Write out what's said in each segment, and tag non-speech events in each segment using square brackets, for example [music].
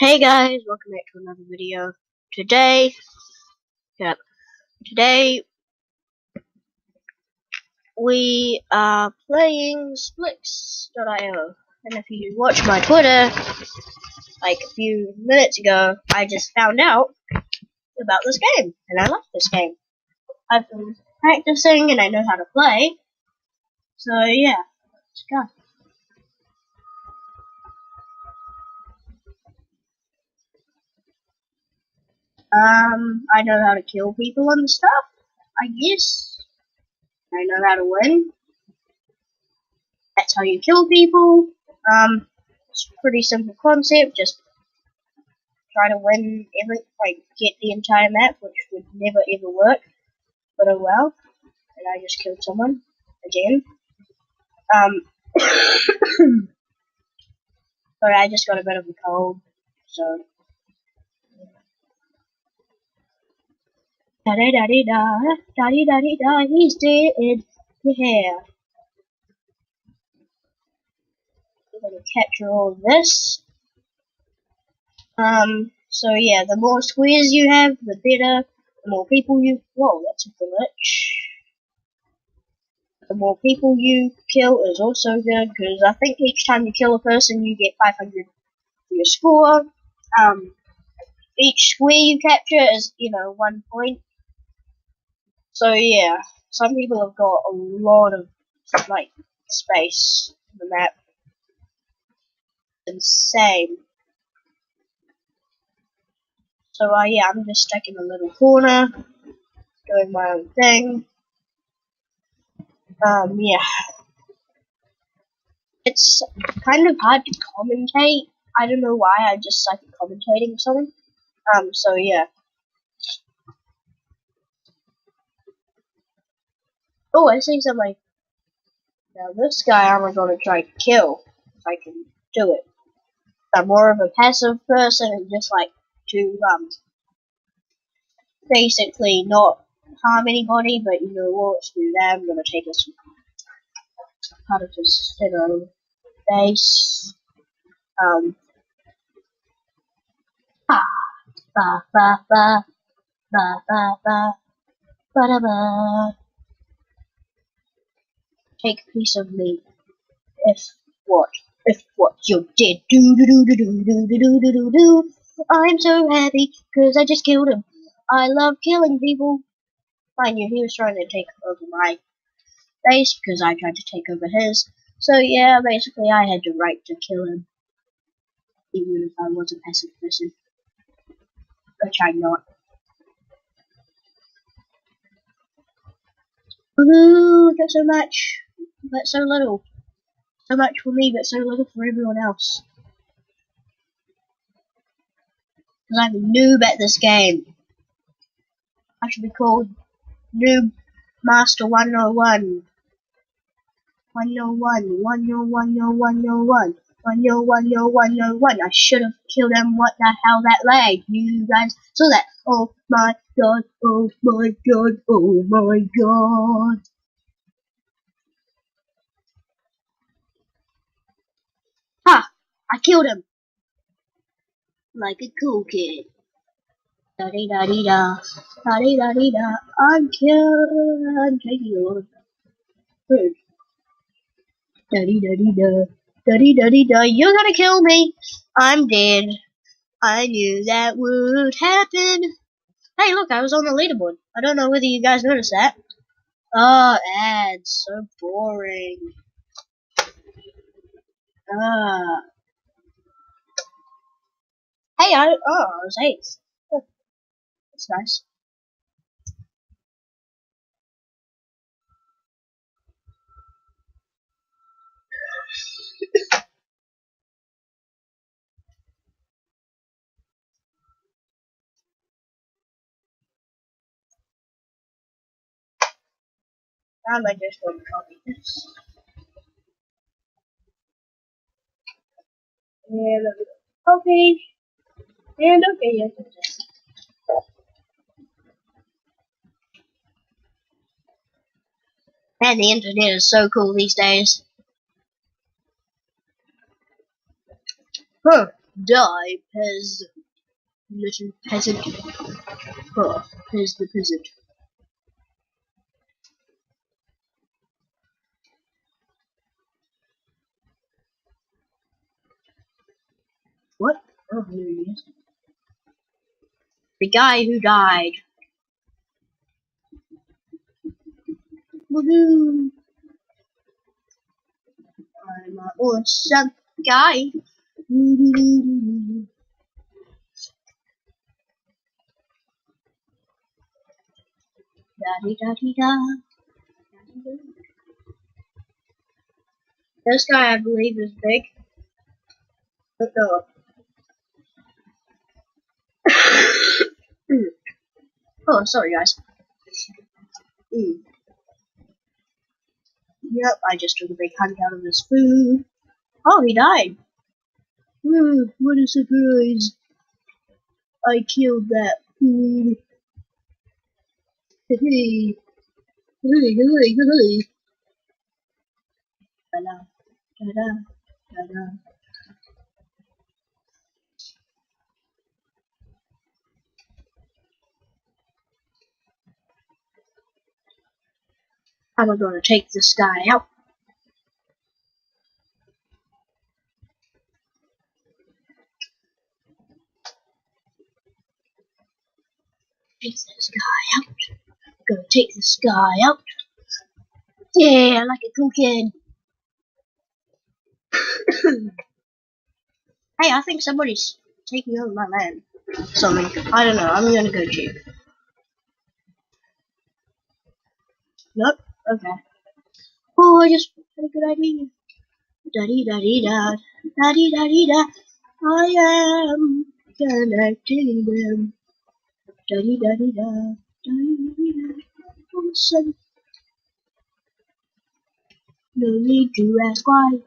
Hey guys, welcome back to another video. Today, yeah, today we are playing Splix.io. And if you watch my Twitter, like a few minutes ago, I just found out about this game, and I love this game. I've been practicing and I know how to play, so yeah, let's go. Um, I know how to kill people and stuff, I guess. I know how to win. That's how you kill people. Um, it's a pretty simple concept, just try to win every, like, get the entire map, which would never ever work. But oh well. And I just killed someone. Again. Um, [coughs] [coughs] sorry, I just got a bit of a cold, so Da da da da da da da da he's dead. Yeah. I'm gonna capture all of this. Um, so yeah, the more squares you have, the better. The more people you whoa, that's a glitch. The more people you kill is also good because I think each time you kill a person, you get 500 for your score. Um, each square you capture is you know one point. So yeah, some people have got a lot of like space in the map. Insane. So uh, yeah, I'm just stuck in a little corner, doing my own thing. Um, yeah. It's kind of hard to commentate. I don't know why, I just like at commentating or something. Um, so yeah. Oh, I see somebody. Now this guy I'm gonna try to kill if I can do it. I'm more of a passive person and just like to um basically not harm anybody, but you know what, screw that, I'm gonna take us part of his you know base. Um ah ba ba ba ba ba ba ba da ba take a piece of me. If what? If what? you did. Do do do do do do do do do do do. I'm so happy because I just killed him. I love killing people. Mind you, he was trying to take over my base because I tried to take over his. So yeah, basically I had the right to kill him. Even if I was a passive person. Which I'm not. Ooh, got so much but so little. So much for me, but so little for everyone else. Because I'm a noob at this game. I should be called Noob Master 101. 101, 101, 101, 101, 101. I should have killed him. What the hell, that lag? You guys saw that? Oh my god, oh my god, oh my god. I killed him. Like a cool kid. Da dee da dee da. Da dee da dee da. I'm killed. I'm taking food. Da dee da dee da. Da dee da dee da. You're gonna kill me. I'm dead. I knew that would happen. Hey, look, I was on the leaderboard. I don't know whether you guys noticed that. Oh, ads. So boring. Ah. Hey, I, oh, I was eighth. Oh, that's nice. I might just go copy this. And copy. And okay, yes, yes. Man, the internet is so cool these days. Huh, Die, Pez. Little peasant. Oh, Pez the peasant. What? Oh, here he is. The guy who died. Woohoo! I'm an awesome guy. Da -de -da -de -da. This guy, I believe, is big. But oh, sorry, guys. Mm. Yep, I just took a big hunk out of this food. Oh, he died. Oh, what a surprise. I killed that food. Hey, hey, hey, hey. I'm gonna take this guy out. Take this guy out. I'm Gonna take this guy out. Yeah, like a cool kid. [coughs] hey, I think somebody's taking over my land. Something. I don't know. I'm gonna go check. Nope. Okay. Oh, I just had a good idea. Da dee da dee da. Da dee da dee da. I am connecting them. Da dee da dee da. Da dee da dee da. Awesome. No need to ask why.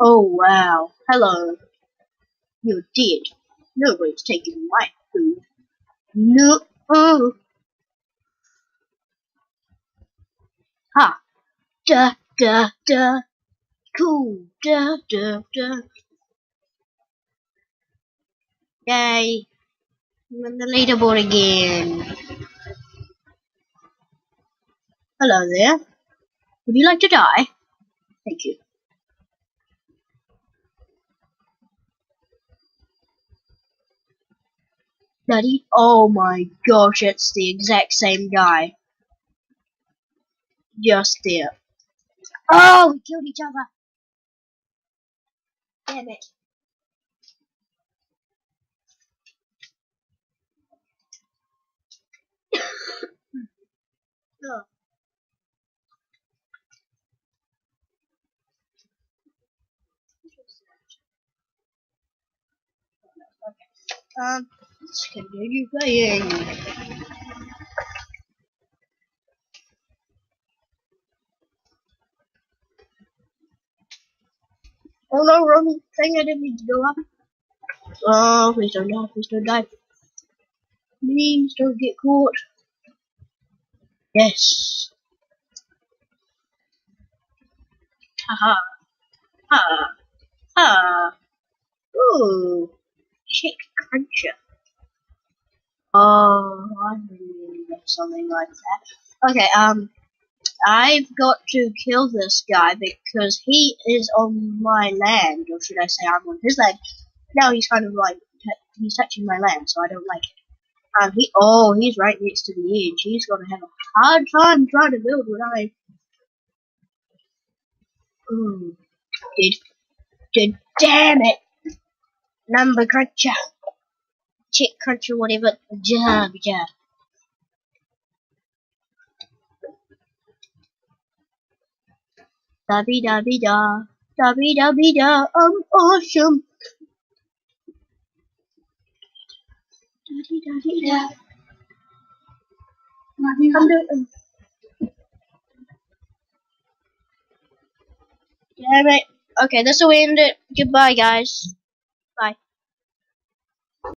Oh wow. Hello. You're dead. Nobody's taking my food. No. Oh. Ha. Da da da. Cool. Da da da. Yay. I'm on the leaderboard again. Hello there. Would you like to die? Thank you. Daddy? Oh my gosh, it's the exact same guy. Just there. Oh, we killed each other. Damn it. [coughs] oh. Um, let's continue playing. Oh no, wrong thing, I didn't need to go up. Oh, please don't die, please don't die. Please don't get caught. Yes. Haha. Ha. Ha. Ooh. Chick cruncher. Oh, I really love something like that. Okay, um, I've got to kill this guy because he is on my land, or should I say I'm on his land. Now he's kind of like, he's touching my land, so I don't like it. Um, he, oh, he's right next to the edge. He's gonna have a hard time trying to build what I. Ooh, did, did, damn it! Number cruncher, chick cruncher, whatever. Jab, jab. Dabby dabby da, dabby dabby da, I'm awesome. Daddy daddy da. Come to, Damn it. Okay, this will end it. Goodbye, guys.